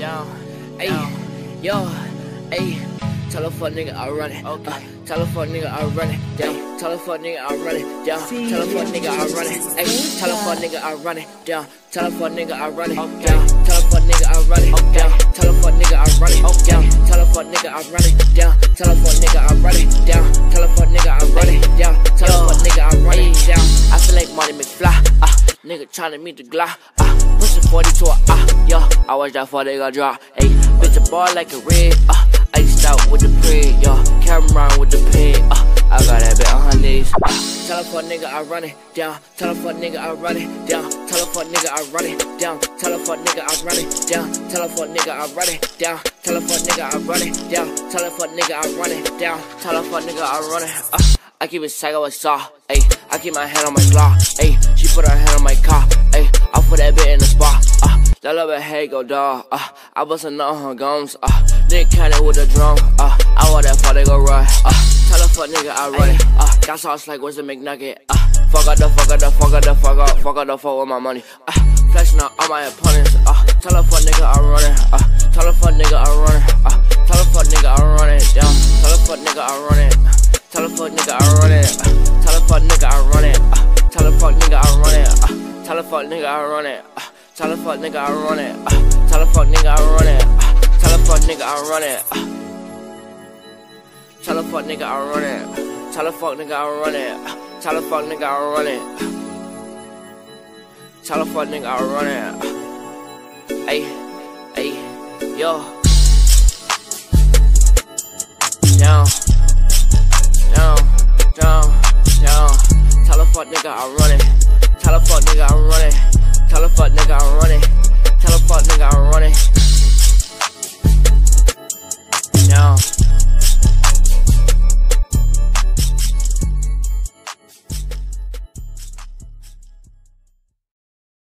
down. Hey, yo, hey. Tell a fuck nigga I run it. Okay. Uh, tell a fuck nigga I run it. Down. Tell a fuck nigga I run it. Down. Tell a fuck nigga I run it. Hey. Tell a fuck nigga I run it. Down. Tell a fuck nigga I run it. Okay. Down. Tell a fuck nigga I run it. Okay. Down. Tell a fuck nigga I run it. Okay. Down. Tell a fuck nigga I run it. Down. Tell a fuck nigga I run it. Down. Tell a fuck nigga I run it. Down. Tell a fuck nigga I run it. Down. I feel like Marty McFly. Ah, uh, nigga tryna meet the Glock. Uh, pushing 40 to a ah, yo. I watch that 40 gon' drop. Ayy, bitch a ball like a red. Ah. Iced out with the pre, yo. Cameron with the pin, uh, I got that bit on her knees. Uh, tell a fuck nigga I run it down. Tell a fuck nigga I run it down. Tell a fuck nigga I run it down. Tell a fuck nigga I run it down. Tell a fuck nigga I run it down. Tell a fuck nigga I run it down. Tell a fuck nigga I run it down. Tell a fuck nigga I run it. Uh, I keep it psycho with saw, ayy. I keep my hand on my claw, ayy. She put her hand on my uh. That little bit hey go dog, uh. I bust a nut on her gums, uh. Nick Cannon with the drum, uh. I want that fuck they go run, uh. Tell a fuck nigga I run it, uh. Got sauce like what's the McNugget, uh. Fuck up the fuck up the fuck up the fuck up, fuck up the fuck with my money, uh. Flashing out all my opponents, uh. Tell a fuck nigga I run it, uh. Tell a fuck nigga I run it, uh. Tell a fuck nigga I run it, down. Tell a fuck nigga I run it. Tell a fuck nigga I run it. Tell a fuck nigga I run it. Tell a fuck nigga I run it. Tell a fuck nigga I run it. Uh, tell a fuck nigga I run it. Uh, tell a fuck nigga I run it. Uh, tell a fuck nigga I run it. Uh, tell a fuck nigga I run it. Uh, tell a fuck nigga I run it. Uh, tell a fuck nigga I run it. Uh, tell a fuck nigga I run it. Uh, ay, ay, yo. Down. Down, down, down. Tell a fuck nigga I run it.